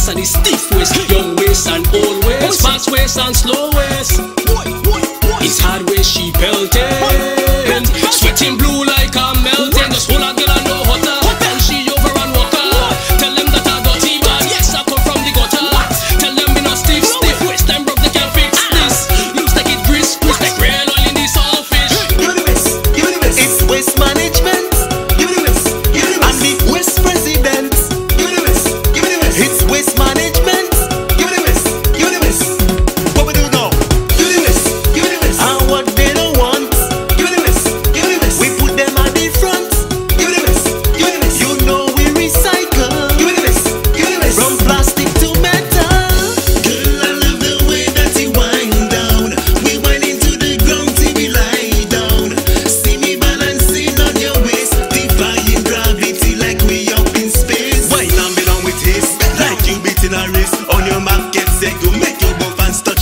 waist and the stiff waist, young waist and old waist, fast waist and slow waist. On your market, say you make your boyfriend stuck.